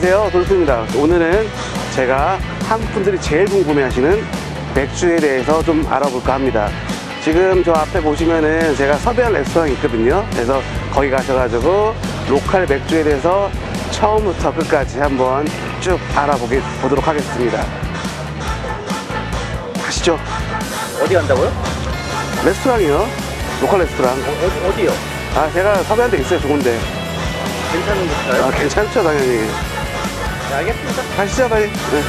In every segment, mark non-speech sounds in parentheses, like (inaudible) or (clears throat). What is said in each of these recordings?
안녕하세요. 돌프입니다. 오늘은 제가 한국 분들이 제일 궁금해하시는 맥주에 대해서 좀 알아볼까 합니다. 지금 저 앞에 보시면은 제가 섭외한 레스토랑이 있거든요. 그래서 거기 가셔가지고 로컬 맥주에 대해서 처음부터 끝까지 한번 쭉 알아보게 보도록 하겠습니다. 가시죠. 어디 간다고요? 레스토랑이요. 로컬 레스토랑. 어, 어디요? 아 제가 섭외한 데 있어요 좋은데. 괜찮은 곳인가요? 아 괜찮죠 당연히. 가시죠 빨리 네.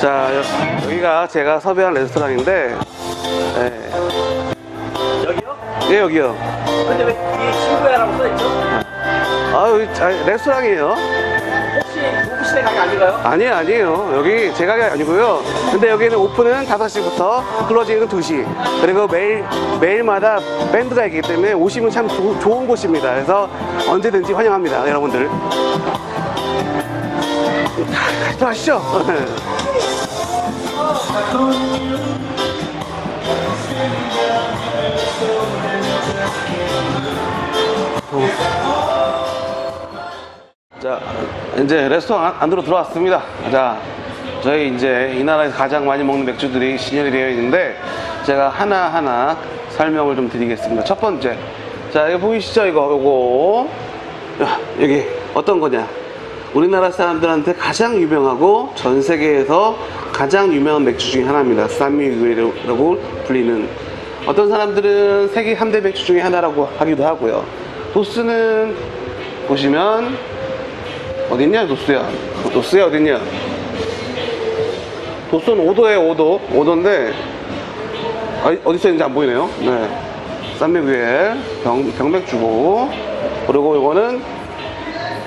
자 여- 여기가 제가 섭외한 레스토랑인데 네. 여기요? 예 여기요 근데 왜 뒤에 친구야라고 써있죠? 아 여기 아, 레스토랑이에요 혹시 오프시대 가게 아닌가요? 아니에요, 아니에요. 여기 제 가게 아니고요. 근데 여기는 오픈은 5시부터 클로징은 2시. 그리고 매일, 매일마다 밴드가 있기 때문에 오시면 참 조- 좋은 곳입니다. 그래서 언제든지 환영합니다, 여러분들. 들어가시죠. (laughs) 자, 이제 레스토랑 안- 안으로 들어왔습니다. 자, 저희 이제 이 나라에서 가장 많이 먹는 맥주들이 진열이 되어 있는데 제가 하나하나 설명을 좀 드리겠습니다. 첫 번째. 자, 이거 보이시죠? 이거, 요거. 야, 여기 어떤 거냐? 우리나라 사람들한테 가장 유명하고 전 세계에서 가장 유명한 맥주 중에 하나입니다. 산미유라고 불리는. 어떤 사람들은 세계 3대 맥주 중에 하나라고 하기도 하고요. 도스는 보시면 어딨냐 도스야? 도스야 어딨냐? 도스는 5도에 5도 5도인데 어디 서 있는지 안 보이네요. 네. 쌈맥 병, 병맥 주고. 그리고 이거는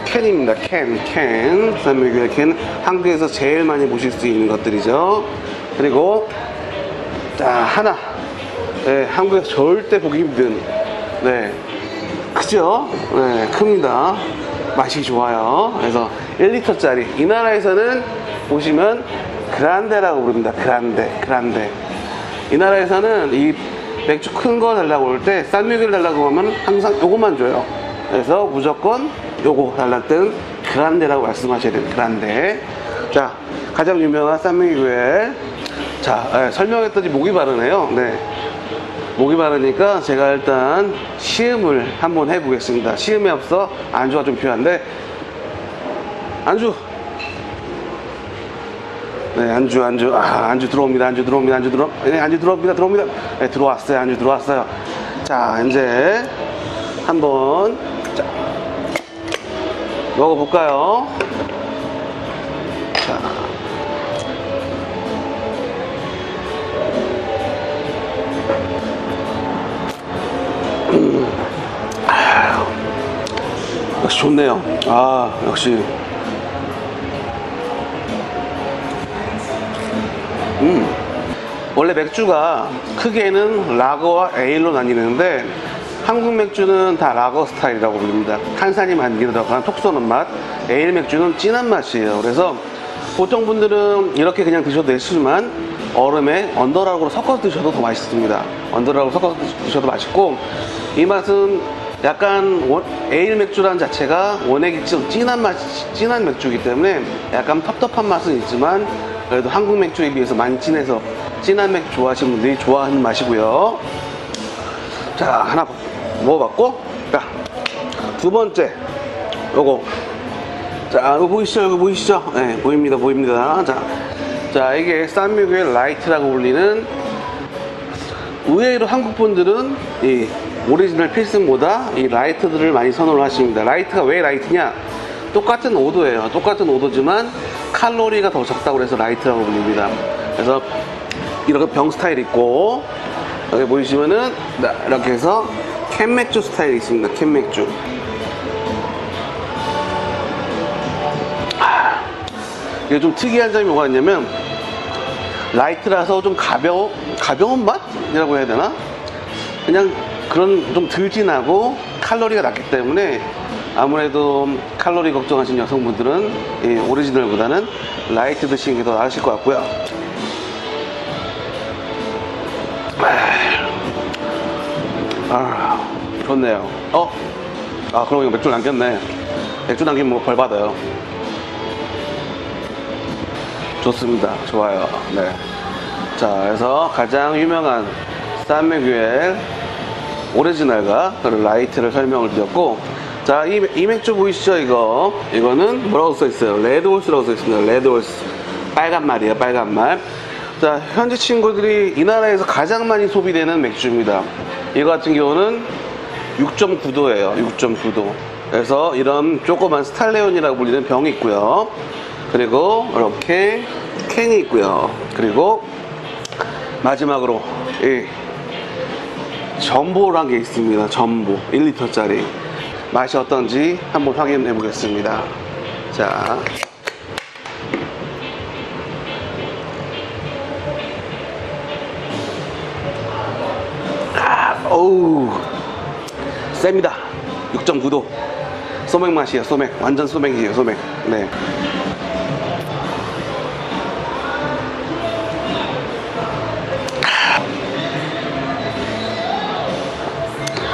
캔입니다. 캔 캔. 쌈맥 캔. 한국에서 제일 많이 보실 수 있는 것들이죠. 그리고 자 하나. 네, 한국에서 절대 보기 힘든. 네. 크죠? 네, 큽니다. 맛이 좋아요. 그래서 1리터짜리. 이 나라에서는 보시면 그란데라고 부릅니다. 그란데, 그란데. 이 나라에서는 이 맥주 큰 거 달라고 올때 싼육을 달라고 하면 항상 요것만 줘요. 그래서 무조건 요거 달랄 때는 그란데라고 말씀하셔야 돼요. 그란데. 자, 가장 유명한 쌈미구엘. 자, 예, 설명했더니 목이 바르네요. 네. 목이 마르니까 제가 일단 시음을 한번 해보겠습니다. 시음에 앞서 안주가 좀 필요한데. 안주. 네 안주 안주. 아 안주 들어옵니다. 안주 들어옵니다. 안주 들어. 네 안주 들어옵니다. 들어옵니다. 네 들어왔어요. 안주 들어왔어요. 자 이제 한번 자, 먹어볼까요 좋네요. 아, 역시. 음. 원래 맥주가 크게는 라거와 에일로 나뉘는데 한국 맥주는 다 라거 스타일이라고 부릅니다. 탄산이 많이 들어간 톡 쏘는 맛. 에일 맥주는 진한 맛이에요. 그래서 보통 분들은 이렇게 그냥 드셔도 되시지만 얼음에 on the rock으로 섞어서 드셔도 더 맛있습니다. on the rock으로 섞어서 드셔도 맛있고 이 맛은 약간 원- 에일 맥주라는 자체가 원액이 좀 진한 맛, 진한 맥주이기 때문에 약간 텁텁한 맛은 있지만 그래도 한국 맥주에 비해서 많이 진해서 진한 맥주 좋아하시는 분들이 좋아하는 맛이고요. 자, 하나 먹어봤고, 자, 두 번째, 요거. 자, 이거 보이시죠? 이거 보이시죠? 네, 보입니다, 보입니다. 자, 자, 이게 산미구엘 라이트라고 불리는 의외로 한국 분들은 이 오리지널 필센보다 이 라이트들을 많이 선호를 하십니다. 라이트가 왜 라이트냐? 똑같은 5도예요. 똑같은 5도지만 칼로리가 더 적다고 해서 라이트라고 불립니다. 그래서 이렇게 병 스타일 있고 여기 보이시면은 나- 이렇게 해서 캔맥주 스타일이 있습니다. 캔맥주. 아, 이게 좀 특이한 점이 뭐가 있냐면 라이트라서 좀 가벼워 가벼운 맛이라고 해야 되나? 그냥 그런 좀덜 진하고 칼로리가 낮기 때문에 아무래도 칼로리 걱정하신 여성분들은 이 오리지널보다는 라이트 드시는 게 더 나으실 것 같고요. 아, 좋네요. 어? 아, 그럼 이거 맥주 남겼네. 맥주 남기면 뭐 벌 받아요. 좋습니다. 좋아요. 네. 자, 그래서 가장 유명한 산미구엘 오리지널과 그 라이트를 설명을 드렸고, 자, 이, 이 맥주 보이시죠, 이거? 이거는 뭐라고 써 있어요? 레드홀스라고 써 있습니다. 레드홀스. 빨간 말이에요, 빨간 말. 자, 현지 친구들이 이 나라에서 가장 많이 소비되는 맥주입니다. 이거 같은 경우는 6.9도예요. 6.9도. 그래서 이런 조그만 stallion이라고 불리는 병이 있고요. 그리고 이렇게 캔이 있고요. 그리고 마지막으로 이 전보란 게 있습니다. 전보 1리터짜리 맛이 어떤지 한번 확인해 보겠습니다. 자. 아, 어우 셉니다. 6.9도. 소맥 맛이에요, 소맥. 완전 소맥이에요, 소맥. 네.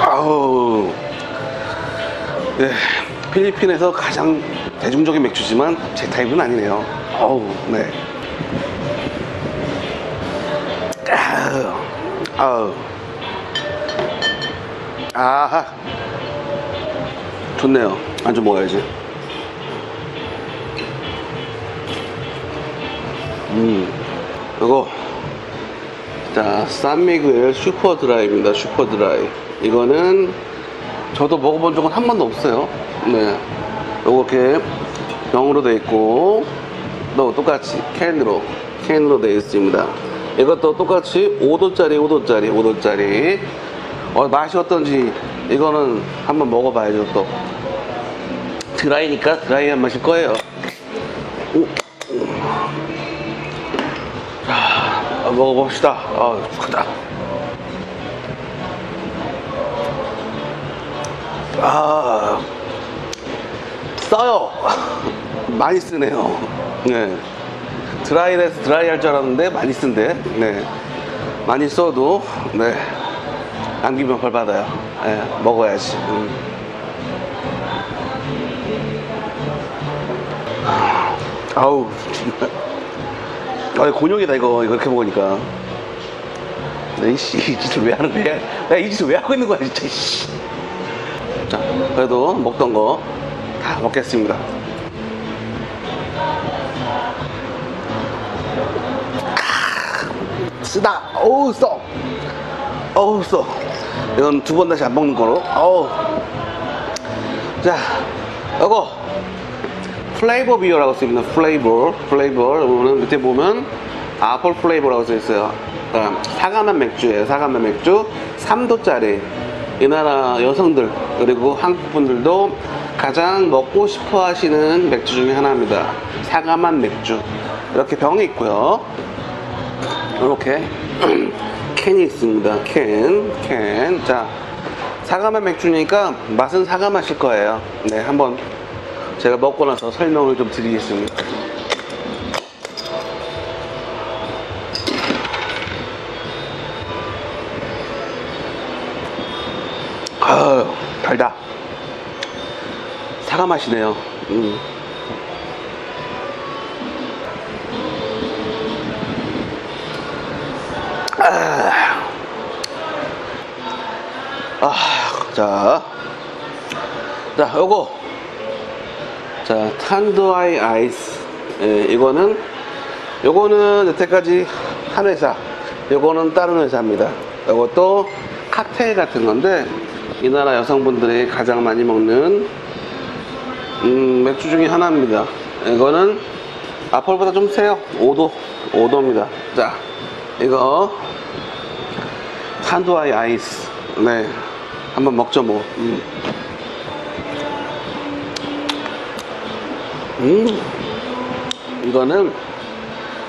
아우. 네. 필리핀에서 가장 대중적인 맥주지만 제 타입은 아니네요. 어우, 네. 아우. 아우. 아하. 좋네요. 안주 먹어야지. 음. 이거. 자, 산미구엘 슈퍼 드라이입니다. 슈퍼 드라이. 이거는 저도 먹어본 적은 한 번도 없어요. 네. 요거 이렇게 병으로 돼 있고, 또 똑같이 캔으로, 캔으로 돼 있습니다. 이것도 똑같이 5도짜리, 5도짜리, 5도짜리. 어, 맛이 어떤지 이거는 한번 먹어봐야죠 또 드라이니까 드라이한 맛일 거예요 오, 오. 자 먹어봅시다 아 크다 아 써요 (laughs) 많이 쓰네요 네 드라이에서 드라이 할 줄 알았는데 많이 쓴데 네 많이 써도 네 남기면 벌 받아요. 예, 먹어야지. 음. 아우. 아, 곤욕이다, 이거. 이렇게 먹으니까. 이씨, 이 짓을 왜 하는 거야? 내가 이 짓을 왜 하고 있는 거야, 진짜, 씨. 자, 그래도 먹던 거 다 먹겠습니다. 아, 쓰다. 어우, 써. 어우, 써. 이건 두 번 다시 안 먹는 거로. 어우. 자, 이거. flavor beer라고 써있는 flavor. flavor. 여러분은 밑에 보면 apple flavor라고 써 있어요. 그러니까 사과맛 맥주예요. 사과맛 맥주. 3도짜리. 이 나라 여성들, 그리고 한국 분들도 가장 먹고 싶어 하시는 맥주 중에 하나입니다. 사과맛 맥주. 이렇게 병이 있고요. 이렇게 (clears throat) 캔이 있습니다. 캔, 캔. 자, 사과맛 맥주니까 맛은 사과 맛일 거예요. 네, 한번 제가 먹고 나서 설명을 좀 드리겠습니다. 아, 달다. 사과 맛이네요. 음. 아, 자, 자, 요거, 자, 탄두아이 아이스. 예, 이거는, 요거는 여태까지 한 회사, 요거는 다른 회사입니다. 요것도 칵테일 같은 건데, 이 나라 여성분들이 가장 많이 먹는, 음, 맥주 중에 하나입니다. 이거는 아폴보다 좀 세요. 5도, 5도입니다. 자, 이거, 탄두아이 아이스. 네. 한번 먹죠, 뭐. 음. 음. 이거는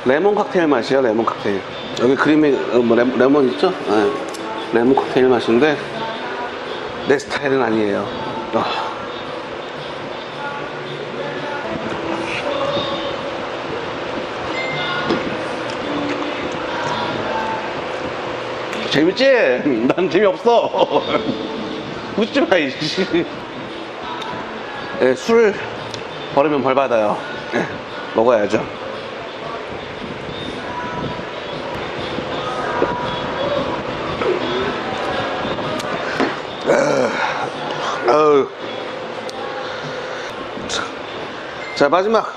레몬 칵테일 맛이에요, 레몬 칵테일. 여기 그림에 어, 뭐 레, 레몬 있죠? 네. 레몬 칵테일 맛인데, 내 스타일은 아니에요. 아. 재밌지? (laughs) 난 재미없어. (laughs) 웃지 마, 이씨. 예, 술 버리면 벌 받아요. 예, 먹어야죠. 어우. 자, 마지막.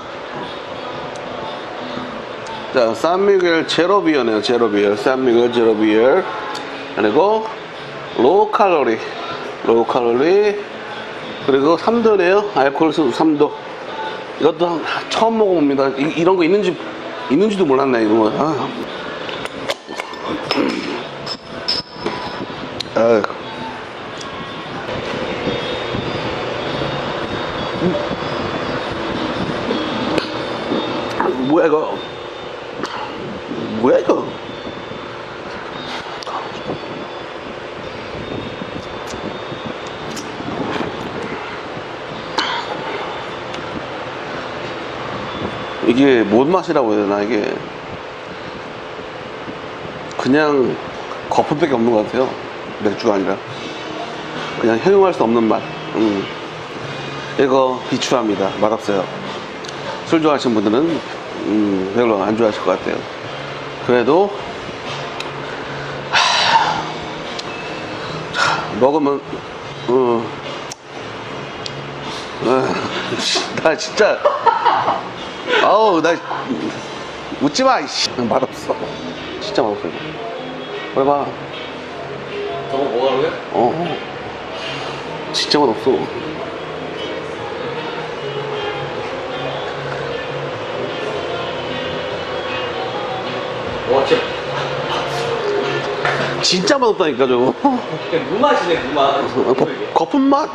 자, 산미겔 제로비어네요, 제로비어. 산미겔 제로비어. 그리고, low calorie. low calorie. 그리고 3도네요. 알코올 수 3도. 이것도 한- 처음 먹어봅니다. 이, 런거 있는지, 있는지도 몰랐네, 이런 거. 아. 아유. 뭐야 이거 뭐야 이거 이게 뭔 맛이라고 해야 되나 이게. 그냥 거품밖에 없는 것 같아요. 맥주가 아니라. 그냥 형용할 수 없는 맛. 음. 이거 비추합니다. 맛없어요. 술 좋아하시는 분들은 음, 별로 안 좋아하실 것 같아요. 그래도 하, 자, 먹으면 어, 어, (laughs) 나 진짜 아우 나 웃지 마 이씨. 맛없어. 진짜 맛없어 이거. 그래 봐. 저거 뭐가로요? 어. 진짜 맛없어. 와, 진짜. 진짜 맛없다니까 저거. 그냥 무맛이네, 무맛. 어, 거, 거품 맛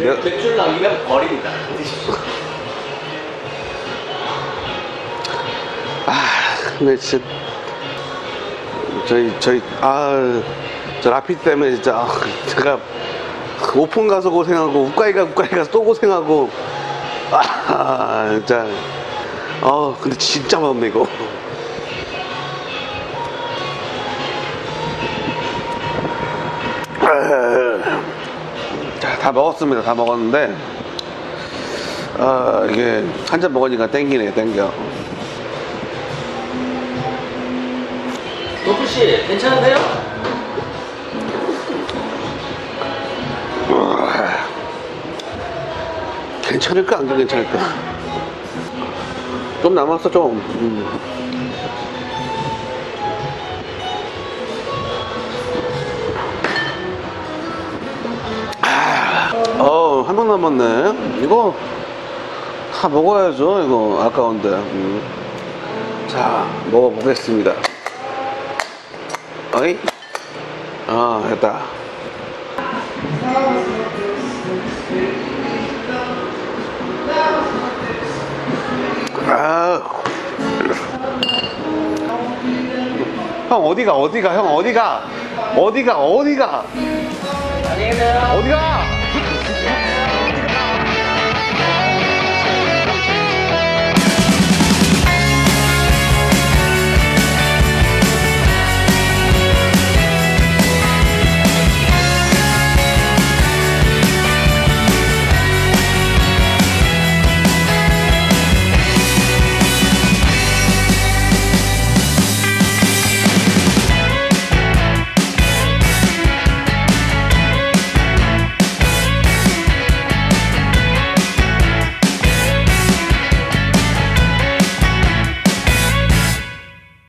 내가- 맥주를 남기면 버립니다. 아, 근데 진짜 저희 저희 아저 라피 때문에 진짜 아, 제가 오픈 가서 고생하고 우가이 가 우가이 가서 또 고생하고 아 진짜. 아 근데 진짜 맛없네 이거. 자 다 먹었습니다. 다 먹었는데 아 이게 한 잔 먹으니까 땡기네 땡겨. 노프씨, 괜찮으세요? 괜찮을까? 안 괜찮을까? 좀 남았어 좀. 음. 어, 한명 남았네. 이거 다 먹어야죠. 이거 아까운데. 음. 자, 먹어보겠습니다. 어이? 아, 됐다. 아. 형 어디가 어디가 형 어디가 어디가 어디가. 어디가